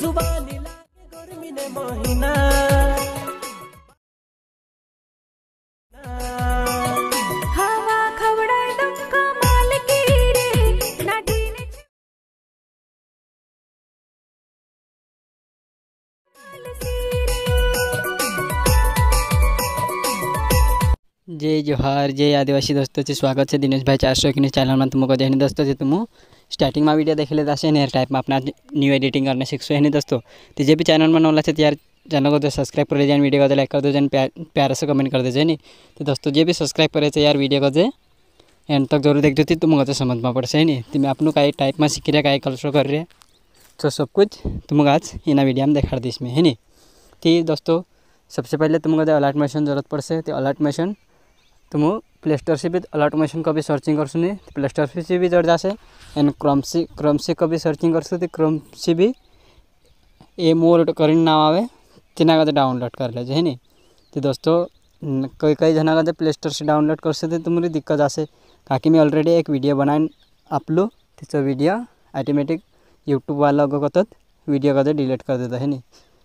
जुबानी लागे गर्मी ने महीना। जय जोहार, जय आदिवासी दोस्तों, से स्वागत है दिनेश भाई चार सौ एक चैनल में तुमको। जय दोस्तों, से तुम स्टार्टिंग में वीडियो देख लेता से हेयर टाइप में अपना न्यू एडिटिंग करने सीखो है नहीं दोस्तों तो जे भी चैनल में नौला से तो यार चैनल को तो सब्सक्राइब कर दीजिए वीडियो को तो लाइक कर दो जन प्यार से कमेंट कर दीजिए नहीं तो दोस्तों, जे भी सब्सक्राइब करे यार वीडियो को एंड तक ज़रूर देख देती, तुमको तो समझ में पड़े नहीं। तो मैं अपनों का टाइप में सीख रहा का कल्चर कर रहे। तो सब कुछ तुमको आज इना वीडियो में देखा दी इसमें है नहीं? तो दोस्तों, सबसे पहले तुमको अलर्ट मशीन ज़रूरत पड़े तो अलर्ट मशीन तुम प्ले स्टोर से भी अलर्ट मशीन को भी सर्चिंग कर सुनी प्ले स्टोर से भी जड़ जासे। एंड क्रोम से क्रोम से को भी सर्चिंग कर सकते क्रोम से भी ए मोर कर नाम आवे। तिना का डाउनलोड कर ले है तो दोस्तों कई कई जना का प्ले स्टोर से डाउनलोड कर सकते तुम्हारी दिक्कत आसे। ताकि मैं ऑलरेडी एक वीडियो बनाए अपलो तो वीडियो ऑटोमेटिक यूट्यूब वाला को तो वीडियो का डिलीट कर देता, है नी?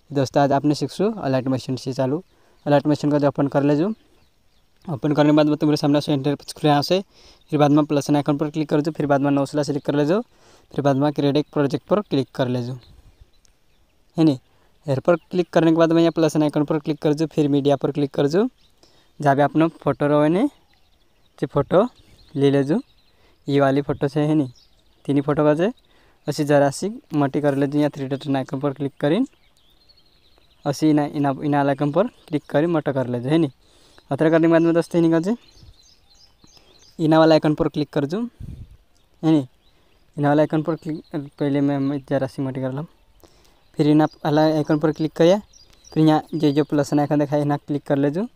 दोस्तों, आज आपने सीखसू अलर्ट मशीन से चालू। अलर्ट मशीन का ओपन कर ले जो ओपन करने के बाद तुम्हारे सामने से इंटर खुले यहाँ से। फिर बाद में प्लस आइकन पर क्लिक कर दो, फिर बाद में नौसला सिलेक्ट कर ले फिर बाद में क्रिएट एक प्रोजेक्ट पर क्लिक कर ले है नी हेयर पर क्लिक करने के बाद में यहाँ प्लस आइकन पर क्लिक कर दो, फिर मीडिया पर क्लिक कर दो। जहाँ भी अपना फ़ोटो रहो ने, जो फ़ोटो ले ले जो ये वाली फ़ोटो से है नी तीन ही फ़ोटो का जे असी जरा सी मटी कर ले यहाँ थ्री डॉट आइकन पर क्लिक करीन असी इना इना आइकन पर क्लिक करी, मोटा कर ले जो है नी अतरा करने के बाद में दोस्तों, इन्हीं का इना वाला आइकन पर क्लिक कर जो। है नी इना वाला आइकन पर क्लिक पहले मैं जरा सी मोटी कर लूँ। फिर इना वाला आइकन पर क्लिक करिए। फिर यहाँ जो जो प्लस आइकन देखा है क्लिक कर ले जो।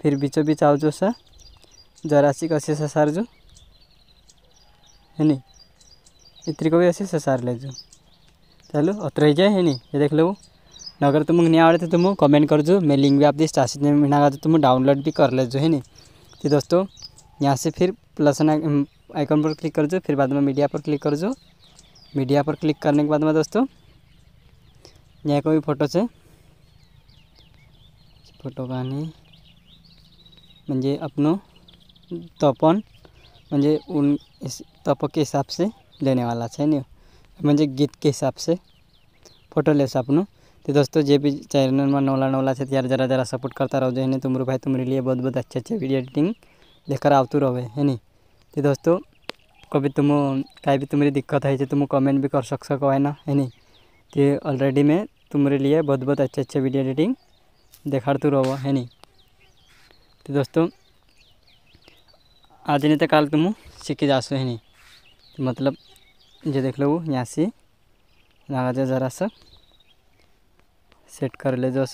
फिर बीचों बीच आओ जो सा जरा सी कसी से सार जो। है नी इतनी को भी ऐसे से सार ले जो। चलो अतर जाए, है नी ये देख लो। अगर तुमको नहीं आवड़े तो तुम कमेंट कर जो। मैं लिंक भी आप दी चासी महीना का तो तुम डाउनलोड भी कर ले जो है नी तो दोस्तों, यहाँ से फिर प्लस आइकन पर क्लिक कर जो, फिर बाद में मीडिया पर क्लिक कर जो। मीडिया पर क्लिक करने के बाद में दोस्तों, यहाँ कोई फ़ोटो से फ़ोटो का नहीं, म्हणजे अपनो तपन, म्हणजे उन इस तप के हिसाब से लेने वाला है नहीं? म्हणजे गीत के हिसाब से फ़ोटो ले अपनो। तो दोस्तों, जे भी चैनल में नौला नौला से यार जरा जरा सपोर्ट करता रहो है तुम्हारे भाई तुम्हारे लिए बहुत बहुत अच्छे अच्छे वीडियो एडिटिंग लेकर आवतू रहे, है नहीं तो दोस्तों, कभी तुम, कहीं भी तुम्हारी दिक्कत है तो तुम कमेंट भी कर सक सको है ना? है नहीं तो ऑलरेडी मैं तुम्हारे लिए बहुत बहुत अच्छे अच्छे वीडियो एडिटिंग देखाड़तू रहो, है नहीं तो दोस्तों, आज नहीं तो कल तुम सीखी जासो, है नहीं तो मतलब जो देख लो, यहाँ से, लगा जरा सा। सेट कर ले जो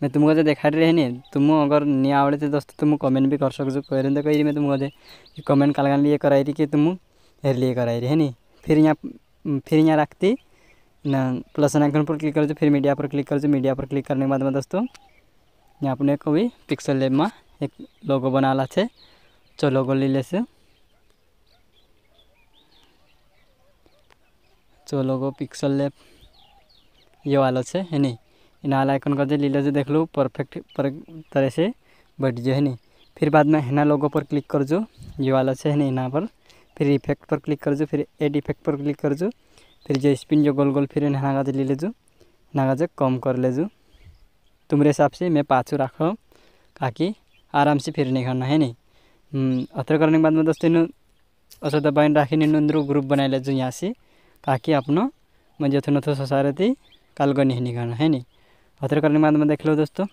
मैं तुमको जो देखा रही है तुम अगर नहीं आवड़े तो दोस्तों तुम कमेंट भी कर सकते कह रहे तो कही मैं तुमको कमेंट कल लिए कराई रही कि तुम हेर लिए कराई रही है फिर यहाँ फिर यहाँ रखती, ना प्लस आइकन पर क्लिक कर फिर मीडिया पर क्लिक कर मीडिया पर क्लिक करने के बाद में दोस्तों, यहाँ अपने को भी पिक्सल लेब में एक लोगो बनाला है चो लोगो ले ले से। चो लोगो पिक्सल लेब ये वाला है है नहीं? इन वाला आइकन कर दे लीला जो देख लो परफेक्ट पर तरह से बैठ जाए है नहीं? फिर बाद में हेना लोगो पर क्लिक कर जो, ये वाला है नहीं, यहाँ पर। फिर इफ़ेक्ट पर क्लिक कर जो, फिर एड इफ़ेक्ट पर क्लिक कर जो, फिर जो स्पिन जो गोल गोल फिर हेना ले ले जो हेना गाजे कम कर ले जो। तुम्हारे हिसाब से मैं पाँचों रखो ताकि आराम से फिर नहीं करना, है नहीं? अतर करने के बाद में दोस्तों इन दबाइन राखी इन ग्रुप बना ले जो यहाँ से, ताकि अपनो, मैं जो थो ससारे थी को नहीं करना है नहीं? अतर करने के बाद में देख लो दोस्तों,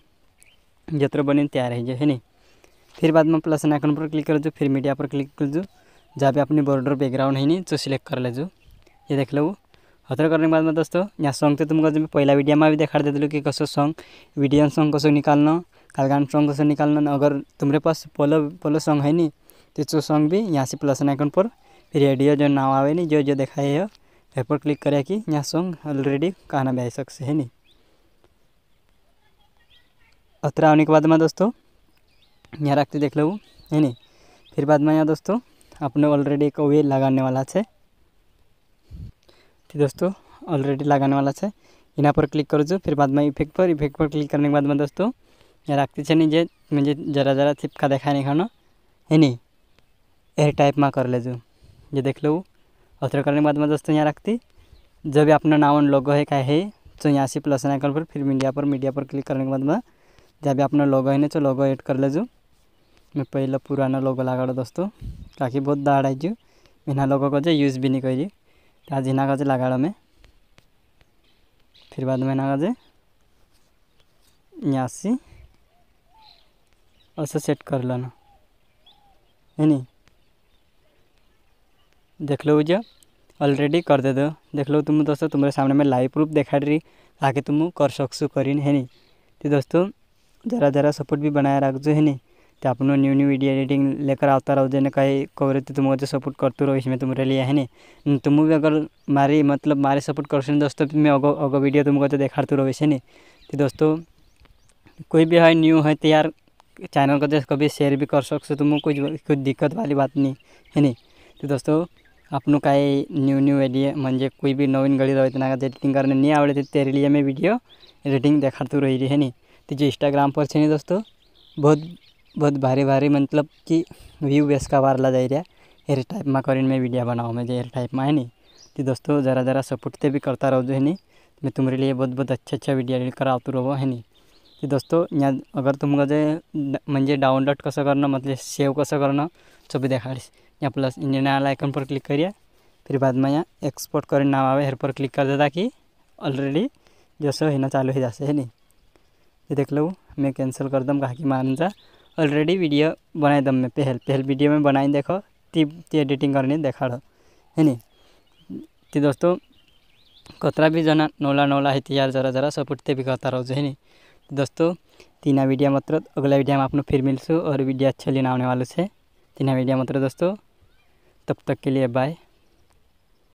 जत्र बनी तैयार है है नहीं? फिर बाद में प्लस आइकन पर क्लिक कर दो फिर मीडिया पर क्लिक कर दो जहाँ पे अपनी बॉर्डर बैकग्राउंड है नहीं तो सिलेक्ट कर ले जो, ये देख लो। अतर करने के बाद में दोस्तों, यहाँ सॉन्ग तो तुमको जो पहला वीडियो में भी देखा दे कि कसो सॉन्ग वीडियो सॉन्ग कसो निकालना, कालगान सॉन्ग कसो निकालना अगर तुम्हारे पास पोलो पोलो सॉन्ग है नहीं तो सॉन्ग भी यहाँ से प्लस आइकन पर, फिर एडियो जो नाम आवे नहीं, जो जो देखा है यहाँ पर क्लिक करे कि यहाँ सॉन्ग ऑलरेडी कहना भी सकते है नहीं? अतरा आने के बाद में दोस्तों, यहाँ रखते देख लो, है नहीं? फिर बाद में यहाँ दोस्तों, अपने ऑलरेडी एक वे लगाने वाला है। तो दोस्तों ऑलरेडी लगाने वाला है। यहाँ पर क्लिक करूँ फिर बाद में इफ़ेक्ट पर इफ़ेक्ट पर क्लिक करने के बाद में दोस्तों, यहाँ रखते છે नहीं, जे म्हणजे जरा जरा चिपका देखा नहीं खाना है नहीं? एयर टाइप में कर ले जो, ये देख लो। अथर करने के बाद में दोस्तों यहाँ रखती। जब भी अपना नाम लोगो है, क्या है तो यहाँ से प्लस आइकन पर, फिर मीडिया पर मीडिया पर क्लिक करने के बाद में जब भी अपना लोगो है ना तो लोगो ऐड कर ले जो मैं पहले पुराना लोगो लगा दोस्तों। ताकि बहुत दाड़ आई जो। बिना लोगो को जो यूज़ भी नहीं करी। आज इना का लगा मैं। फिर बाद में ना का यहाँ से ऐसे सेट कर लेना। है नहीं? देख लो जो ऑलरेडी कर दे दो। देख लो तुम दोस्तों, तुम्हारे सामने में लाइव प्रूफ देखा रही। ताकि तुम कर सकसु करी है तो दोस्तों, जरा जरा सपोर्ट भी बनाए रखो है नहीं तो अपनो न्यू न्यू वीडियो एडिटिंग लेकर आता रहो जैसे कहीं कवर तो तुम मुझे सपोर्ट करते रहो, इसमें तुम्हारे लिए है नहीं तुम भी अगर मारी मतलब मारे सपोर्ट कर दोस्तों मैं अगो अगो वीडियो तुमको तो देखाते रहो, वैसे तो दोस्तों, कोई भी है न्यू है तो यार चैनल को कभी शेयर भी कर सकते तुम कुछ कुछ दिक्कत वाली बात नहीं, है नहीं तो दोस्तों आपनो काही न्यू न्यू एडिया म्हणजे कोई भी नवीन गडी रही ना एडिटिंग करने नहीं आवड़े तो तेरे लिए मैं वीडियो एडिटिंग देखाते रही है नहीं। तो जो इंस्टाग्राम पर छे दोस्तों, बहुत बहुत भारी भारी मतलब कि व्यू बेस का वार ला रहा हेर टाइप में कर मैं वीडियो बनाऊँ, मैं हेर टाइप में है नहीं। तो दोस्तों, ज़रा ज़रा सपोर्ट भी करता रहो है नहीं। मैं तुम्हारे लिए बहुत बहुत अच्छा अच्छा वीडियो एडिट कर रहो, है नहीं। तो दोस्तों अगर तुमको जे म्हणजे डाउनलोड कसं करणं मतलब सेव कसं करणं तो भी देखा यहाँ प्लस इंडियन वाला आइकन पर क्लिक करिए, फिर बाद में यहाँ एक्सपोर्ट कर नाम आवे हेर पर क्लिक कर देता कि ऑलरेडी जैसे होना चालू हो जासे, है नहीं? ये देख लो, मैं कैंसिल कर दम कहा कि मान जा ऑलरेडी वीडियो बनाए दम मैं, पहल पहल वीडियो में बनाई देखो, ती ती एडिटिंग करनी देखा है नहीं? तो दोस्तों, कतरा भी जना नोला नोला है यार जरा जरा सपोर्ट भी करता रहो, है नहीं? दोस्तों, तीना वीडियो मतलब अगला वीडियो में आपको फिर मिलसू, और वीडियो अच्छा लेना आने वाले से, तीना वीडियो मतलब दोस्तों तब तक के लिए बाय